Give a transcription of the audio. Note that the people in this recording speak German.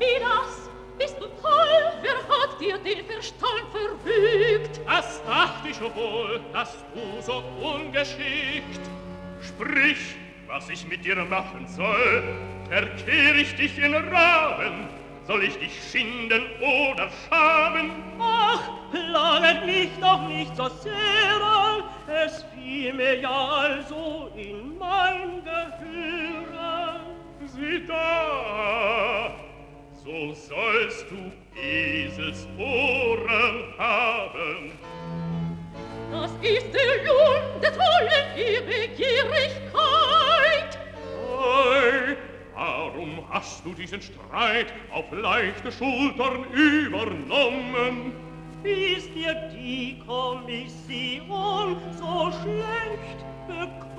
Wie das? Bist du toll? Wer hat dir den Verstand verfügt? Das dachte ich wohl, dass du so ungeschickt. Sprich, was ich mit dir machen soll. Verkehr ich dich in Raben, soll ich dich schinden oder schaben? Ach, planet mich doch nicht so sehr an, es fiel mir ja also in mein Gehör. Sieh da, so sollst du Esels Ohren haben. Das ist der Lohn der tollen Begierigkeit. Ei, warum hast du diesen Streit auf leichte Schultern übernommen? Ist dir die Kommission so schlecht bekommen?